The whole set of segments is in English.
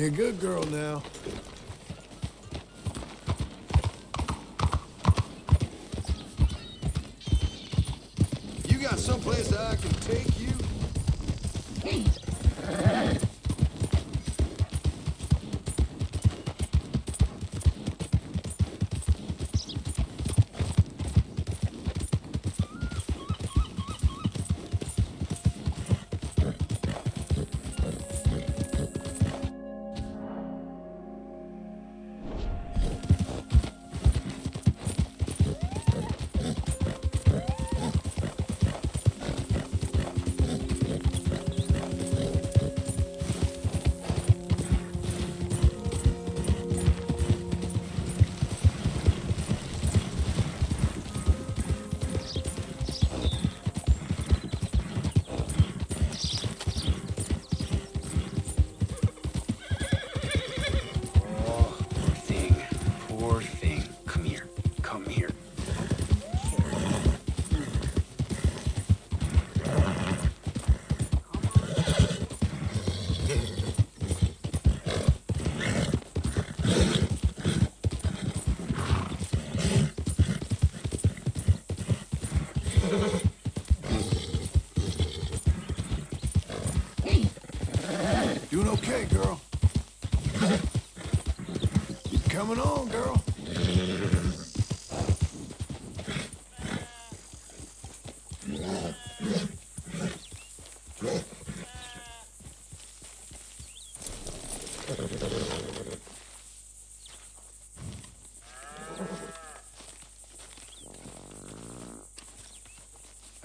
Be a good girl now. You got someplace I can take you?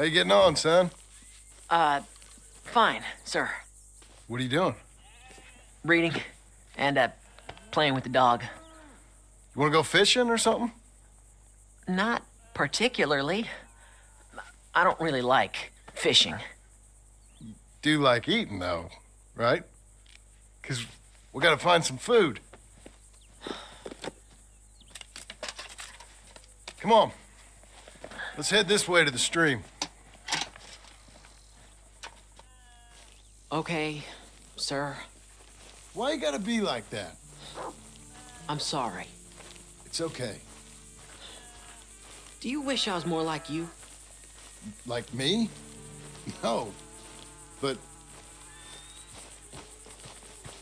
You getting on, son? Uh, fine, sir. What are you doing? Reading and, uh, playing with the dog. You want to go fishing or something? Not particularly. I don't really like fishing. Do like eating, though, right? Because we got to find some food. Come on. Let's head this way to the stream. Okay, sir. Why you gotta be like that? I'm sorry. It's okay. Do you wish I was more like you? Like me? No. But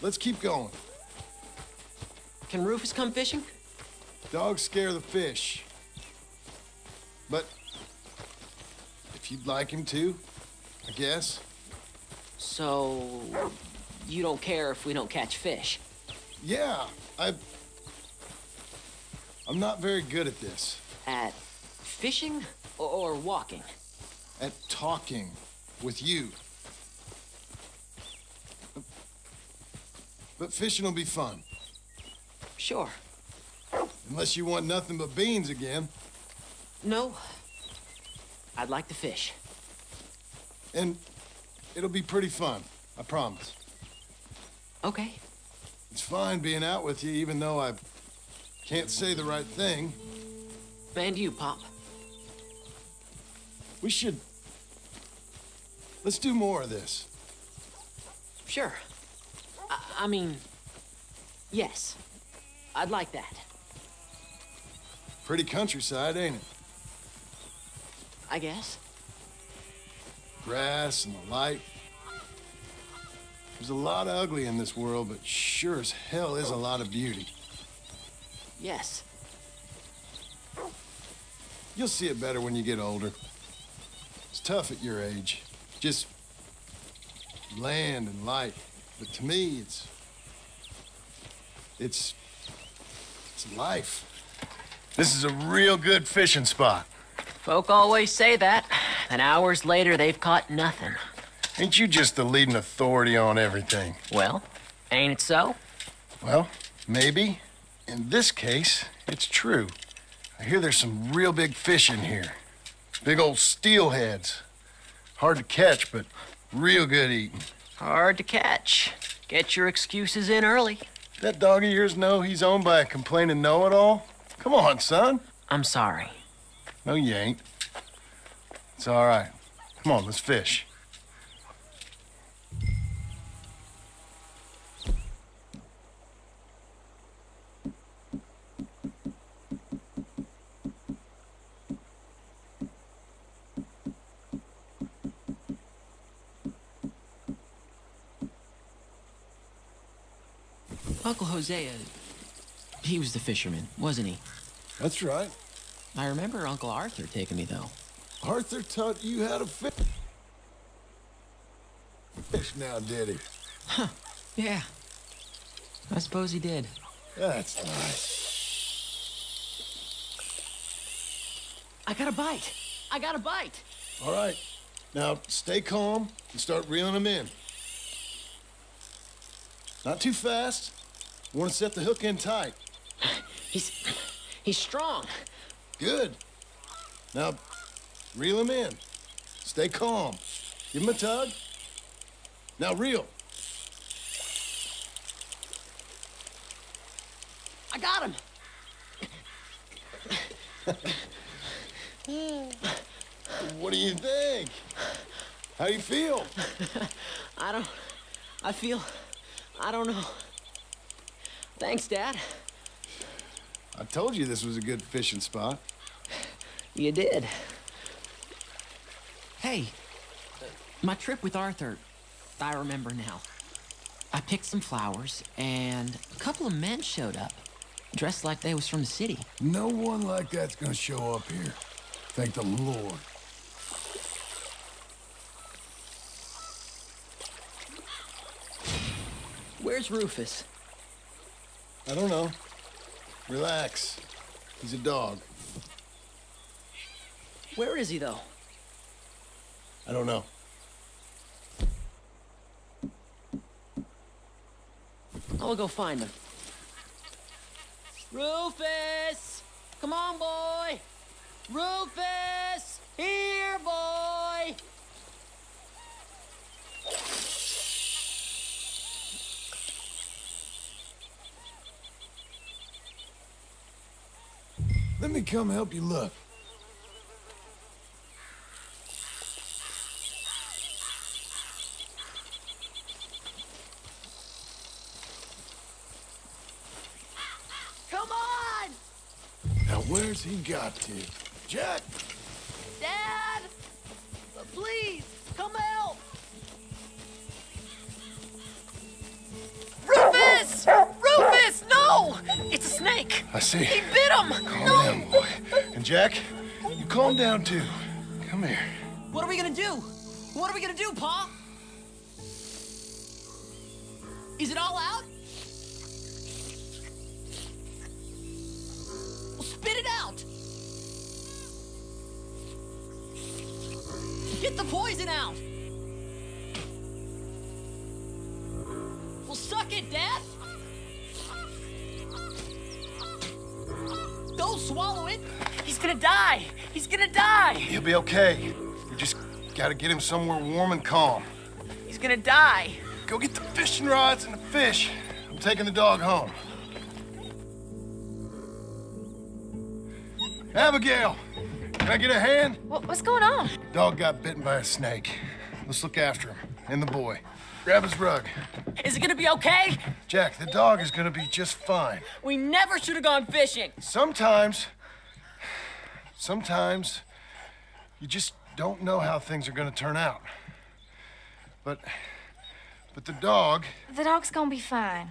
let's keep going. Can Rufus come fishing? Dogs scare the fish. But if you'd like him to, I guess. So, you don't care if we don't catch fish? Yeah, I. I'm not very good at this. At fishing or, or walking? At talking with you. But fishing will be fun. Sure. Unless you want nothing but beans again. No. I'd like to fish. And it'll be pretty fun. I promise. Okay. It's fine being out with you, even though I can't say the right thing. And you, Pop. We should. Let's do more of this. Sure. I, I mean, yes. I'd like that. Pretty countryside, ain't it? I guess. Grass and the light. There's a lot of ugly in this world, but sure as hell is a lot of beauty. Yes. You'll see it better when you get older. It's tough at your age. Just land and light. But to me, it's. It's. It's life. This is a real good fishing spot. Folk always say that. And hours later, they've caught nothing. Ain't you just the leading authority on everything? Well, ain't it so? Well, maybe. In this case, it's true. I hear there's some real big fish in here. Big old steelheads. Hard to catch, but real good eating. Hard to catch. Get your excuses in early. That dog of yours know he's owned by a complaining know-it-all? Come on, son. I'm sorry. No, you ain't. It's all right. Come on, let's fish. Uncle Hosea, uh, he was the fisherman, wasn't he? That's right. I remember Uncle Arthur taking me, though. Arthur taught you how to fish. Fish now, did he? Yeah. I suppose he did. That's nice. I got a bite. I got a bite. All right. Now, stay calm and start reeling them in. Not too fast. Want to set the hook in tight. He's he's strong. Good. Now, reel him in. Stay calm. Give him a tug. Now, reel. I got him. What do you think? How you feel? I don't I feel I don't know. Thanks, Dad. I told you this was a good fishing spot. You did. Hey, my trip with Arthur, I remember now. I picked some flowers, and a couple of men showed up, dressed like they was from the city. No one like that's gonna show up here. Thank the Lord. Where's Rufus? I don't know. Relax. He's a dog. Where is he, though? I don't know. I'll go find him. Rufus! Come on, boy! Rufus! Here, boy! Let me come help you look. Come on! Now where's he got to? Jack! Dad! Please, come help! Snake! I see. He bit him! Calm no! down, boy. And Jack, you calm down too. Come here. What are we gonna do? What are we gonna do, Pa? Is it all out? Well, spit it out! Get the poison out! Swallow it! He's gonna die! He's gonna die! He'll be okay. We just gotta get him somewhere warm and calm. He's gonna die! Go get the fishing rods and the fish. I'm taking the dog home. Abigail, can I get a hand? What, what's going on? Dog got bitten by a snake. Let's look after him and the boy. Grab his rug. Is it gonna be okay? Jack, the dog is gonna be just fine. We never should have gone fishing! Sometimes, sometimes, you just don't know how things are gonna turn out. But, but the dog, The dog's gonna be fine.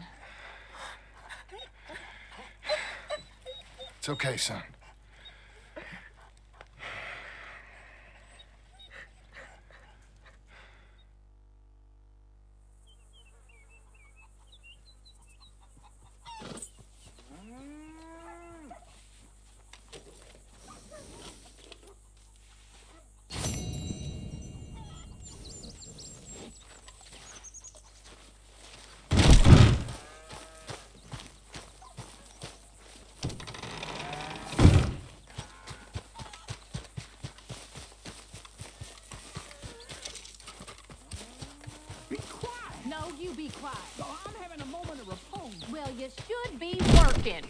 it's okay, son. No, you be quiet. I'm having a moment of repose. Well, you should be working.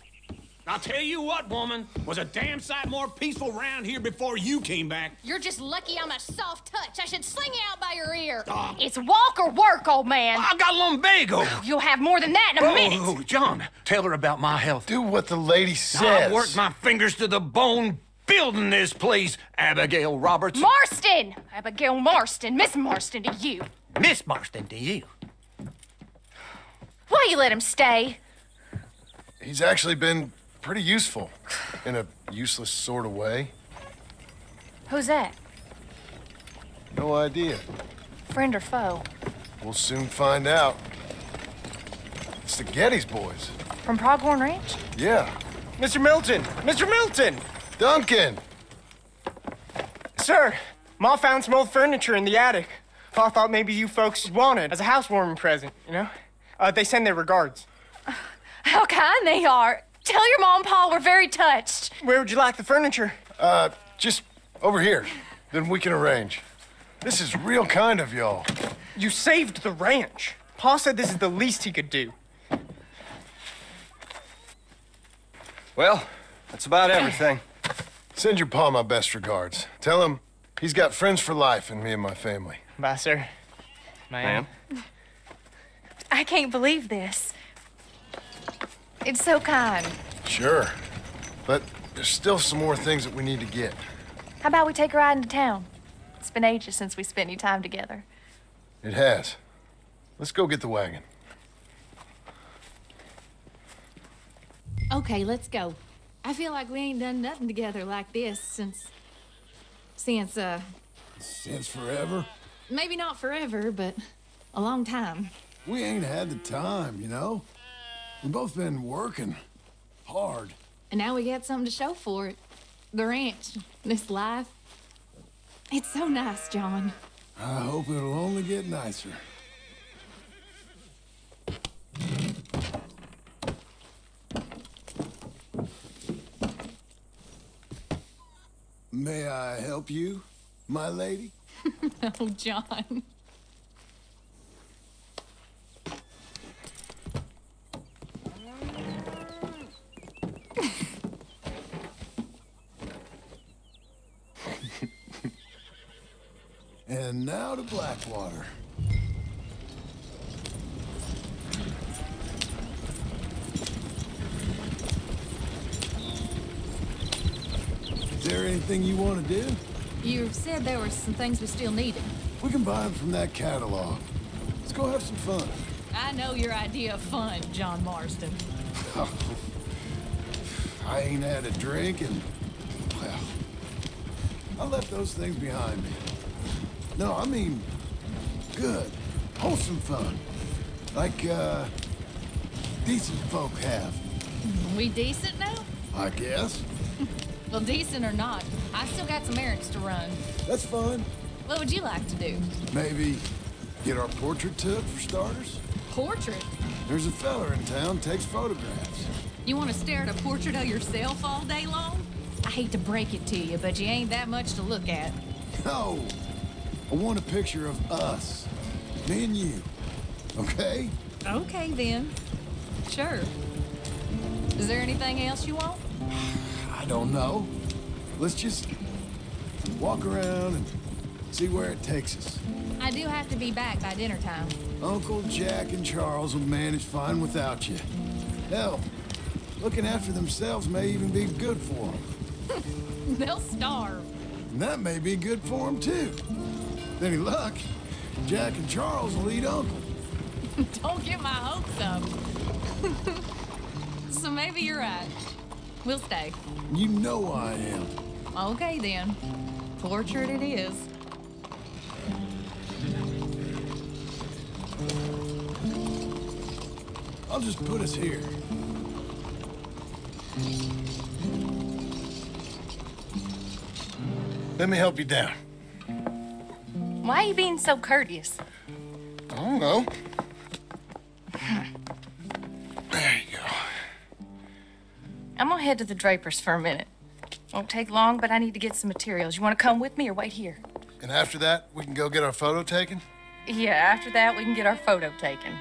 I'll tell you what, woman, was a damn sight more peaceful round here before you came back. You're just lucky I'm a soft touch. I should sling you out by your ear. Ah. It's walk or work, old man. I got lumbago. You'll have more than that in a minute. Oh, John, tell her about my health. Do what the lady says. I says. worked my fingers to the bone building this place, Abigail Roberts. Marston! Abigail Marston. Miss Marston to you. Miss Marston, to you. Why you let him stay? he's actually been pretty useful in a useless sort of way. Who's that? No idea. Friend or foe? We'll soon find out. It's the Geddes boys. From Pronghorn Ranch? Yeah. Mr. Milton! Mr. Milton! Duncan! Sir, Ma found some old furniture in the attic. I thought maybe you folks would want it as a housewarming present, you know? Uh, they send their regards. How kind they are. Tell your mom Paul, we're very touched. Where would you like the furniture? Uh, just over here. Then we can arrange. This is real kind of y'all. You saved the ranch. Pa said this is the least he could do. Well, that's about everything. Send your pa my best regards. Tell him he's got friends for life in me and my family. Bye, sir. Ma'am. I can't believe this. It's so kind. Sure. But there's still some more things that we need to get. How about we take a ride into town? It's been ages since we spent any time together. It has. Let's go get the wagon. Okay, let's go. I feel like we ain't done nothing together like this since. since, uh. Since forever? Maybe not forever, but a long time. We ain't had the time, you know? We've both been working hard. And now we got something to show for it. The ranch, this life. It's so nice, John. I hope it'll only get nicer. May I help you, my lady? oh, John. And now to Blackwater. Is there anything you want to do? You said there were some things we still needed. We can buy them from that catalog. Let's go have some fun. I know your idea of fun, John Marston. I ain't had a drink and, well, I left those things behind me. No, I mean, good, wholesome fun. Like, uh, decent folk have, We decent now? I guess. Well, decent or not, I still got some errands to run. That's fun. What would you like to do? Maybe get our portrait took for starters? Portrait? There's a fella in town takes photographs. You want to stare at a portrait of yourself all day long? I hate to break it to you, but you ain't that much to look at. No, I want a picture of us, me and you, okay? Okay, then. Sure. Is there anything else you want? I don't know. Let's just walk around and see where it takes us. I do have to be back by dinner time. Uncle Jack and Charles will manage fine without you. Hell, looking after themselves may even be good for them. They'll starve. And that may be good for them, too. With any luck, Jack and Charles will eat Uncle. Don't get my hopes up. so maybe you're right. We'll stay. You know I am. Okay, then. Portrait it is. I'll just put us here. Let me help you down. Why are you being so courteous? I don't know. There you go. I'm gonna head to the Drapers for a minute. Won't take long, but I need to get some materials. You wanna come with me or wait here? And after that, we can go get our photo taken? Yeah, after that, we can get our photo taken.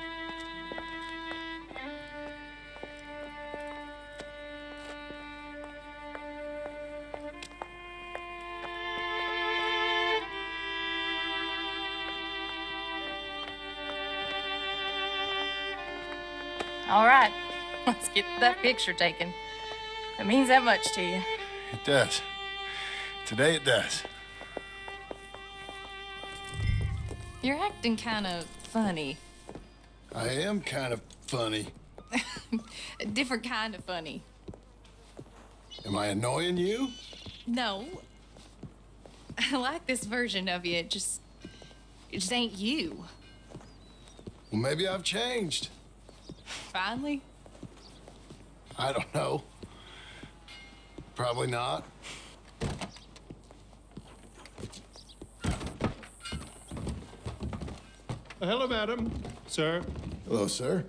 All right, let's get that picture taken. It means that much to you. It does. Today it does. You're acting kind of funny. I am kind of funny. A different kind of funny. Am I annoying you? No. I like this version of you. It just, it just ain't you. Well, maybe I've changed. Finally. I don't know. Probably not. Hello, madam. Sir. Hello, sir.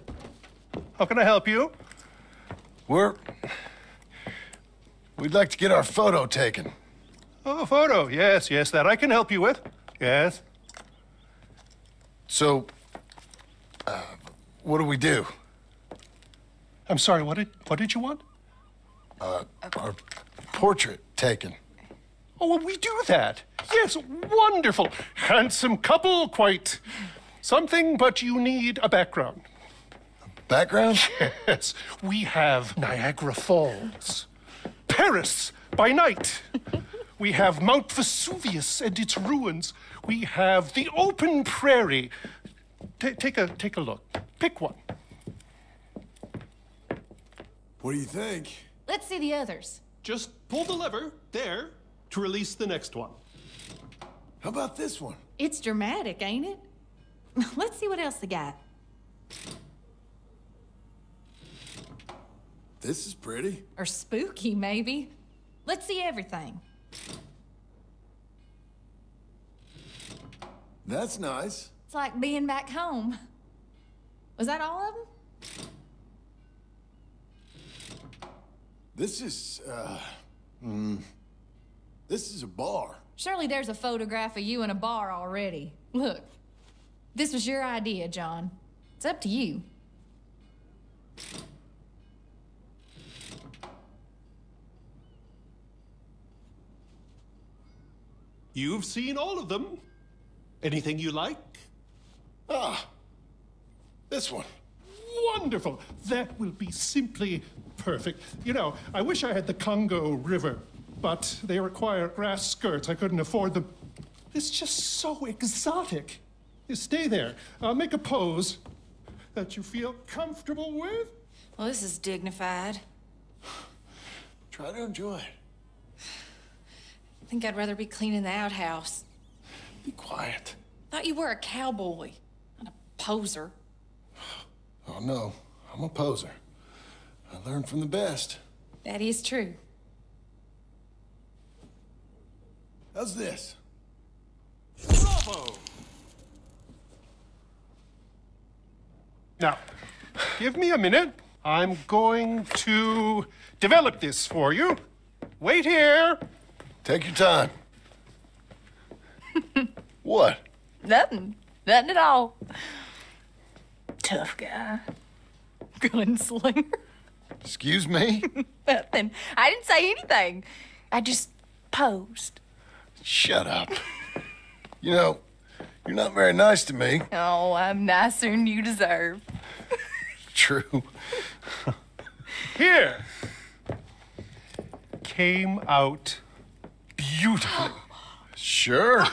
How can I help you? We're. We'd like to get our photo taken. Oh, photo. Yes, yes, that I can help you with. Yes. So, uh, what do we do? I'm sorry, what did, what did you want? Uh, our portrait taken. Oh, well, we do that. Yes, wonderful. Handsome couple, quite something, but you need a background. A Background? Yes, we have Niagara Falls, Paris by night. we have Mount Vesuvius and its ruins. We have the open prairie. Ta take a take a look. Pick one. What do you think? Let's see the others. Just pull the lever there to release the next one. How about this one? It's dramatic, ain't it? Let's see what else they got. This is pretty. Or spooky, maybe. Let's see everything. That's nice. It's like being back home. Was that all of them? This is, uh, mm, this is a bar. Surely there's a photograph of you in a bar already. Look, this was your idea, John. It's up to you. You've seen all of them. Anything you like? Ah, this one. Wonderful. That will be simply perfect. You know, I wish I had the Congo River, but they require grass skirts. I couldn't afford them. It's just so exotic. You stay there. I'll make a pose that you feel comfortable with. Well, this is dignified. Try to enjoy it. I think I'd rather be cleaning the outhouse. Be quiet. Thought you were a cowboy, not a poser. Oh, no. I'm a poser. I learned from the best. That is true. How's this? Bravo! Now, give me a minute. I'm going to develop this for you. Wait here. Take your time. what? Nothing. Nothing at all. Tough guy. Gunslinger. Excuse me? Nothing. I didn't say anything. I just posed. Shut up. You know, you're not very nice to me. Oh, I'm nicer than you deserve. True. Here. Came out beautifully. Sure.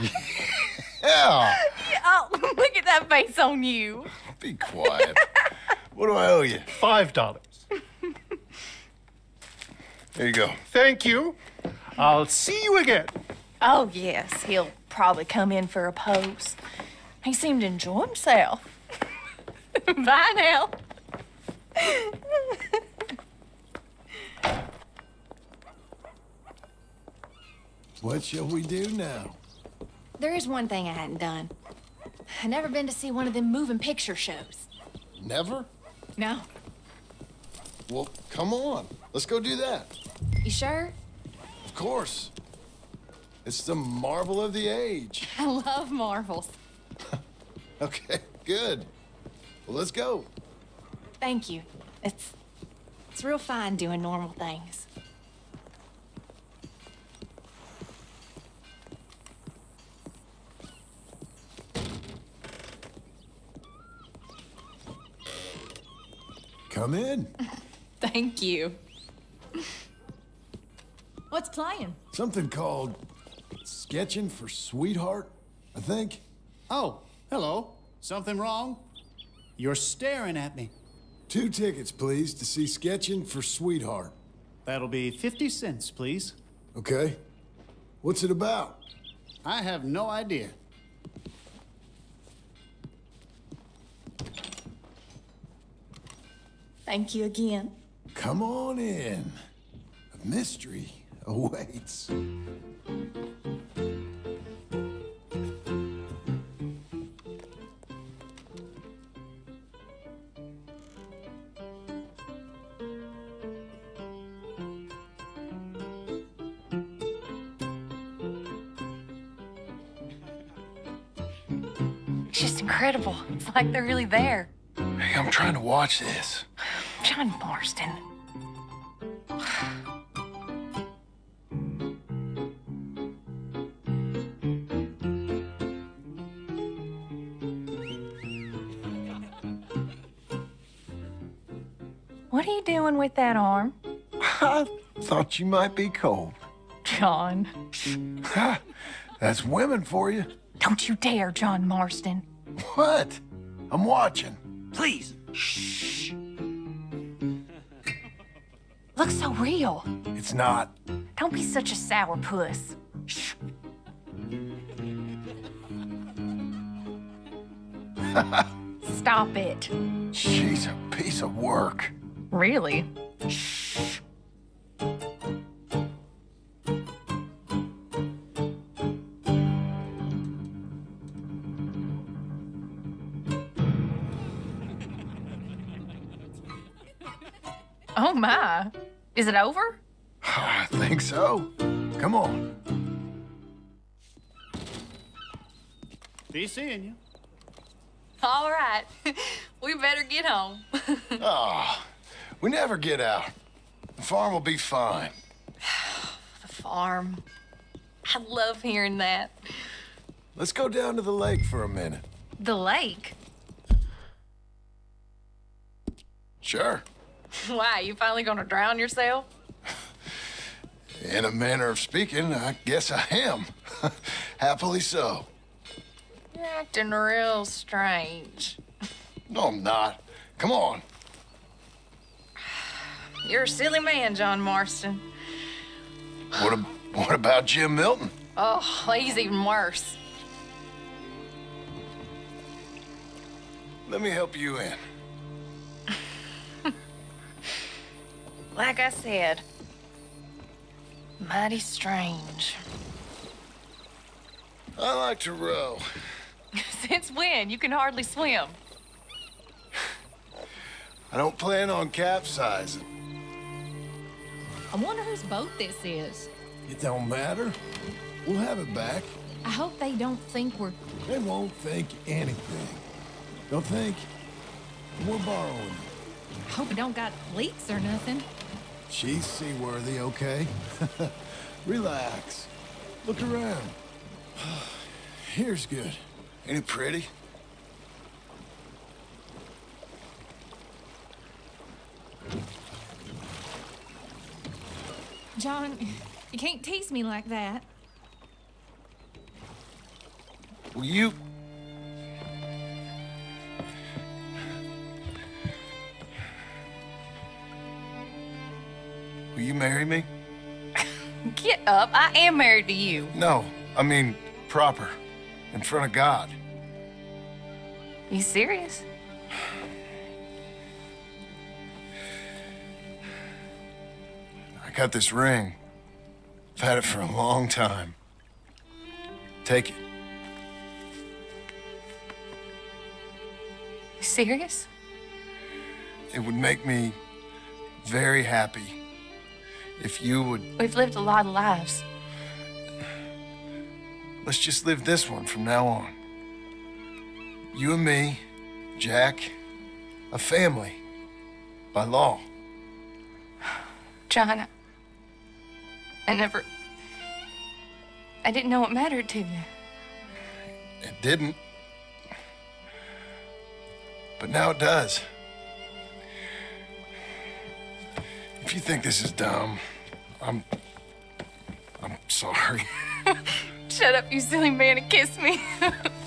yeah. Oh, look at that face on you. Be quiet. What do I owe you? Five dollars. There you go. Thank you. I'll see you again. Oh, yes. He'll probably come in for a pose. He seemed to enjoy himself. Bye now. What shall we do now? There is one thing I hadn't done. I've never been to see one of them moving picture shows. Never? No. Well, come on. Let's go do that. You sure? Of course. It's the marvel of the age. I love marvels. Okay, good. Well, let's go. Thank you. It's it's real fine doing normal things. Come in. Thank you. What's playing? Something called Sketching for Sweetheart, I think. Oh, hello. Something wrong? You're staring at me. Two tickets, please, to see Sketching for Sweetheart. That'll be 50 cents, please. Okay. What's it about? I have no idea. Thank you again. Come on in. A mystery awaits. It's just incredible. It's like they're really there. Hey, I'm trying to watch this. John Marston. What are you doing with that arm? I thought you might be cold. John. Ha! That's women for you. Don't you dare, John Marston. What? I'm watching. Please. Looks so real. It's not. Don't be such a sour puss. Shh. Stop it. She's a piece of work. Really? Shh. Oh my. Is it over? I think so. Come on. Be seeing you. All right. we better get home. Ah, we never get out. The farm will be fine. the farm. I love hearing that. Let's go down to the lake for a minute. The lake? Sure. Why, you finally gonna drown yourself? In a manner of speaking, I guess I am. Happily so. You're acting real strange. No, I'm not. Come on. You're a silly man, John Marston. What, ab- what about Jim Milton? Oh, he's even worse. Let me help you in. Like I said, mighty strange. I like to row. Since when? You can hardly swim. I don't plan on capsizing. I wonder whose boat this is. It don't matter. We'll have it back. I hope they don't think we're. They won't think anything. They'll think we're borrowing. I hope it don't got leaks or nothing. She's seaworthy, okay? Relax. Look around. Here's good. Ain't it pretty? John, you can't tease me like that. Will you? You marry me? Get up. I am married to you. No, I mean proper, in front of God. You serious? I got this ring. I've had it for a long time. Take it. You serious? It would make me very happy if you would. We've lived a lot of lives. Let's just live this one from now on. You and me, Jack, a family, by law. John, I- I never. I didn't know it mattered to you. It didn't. But now it does. If you think this is dumb, I'm. I'm sorry. Shut up, you silly man, and kiss me.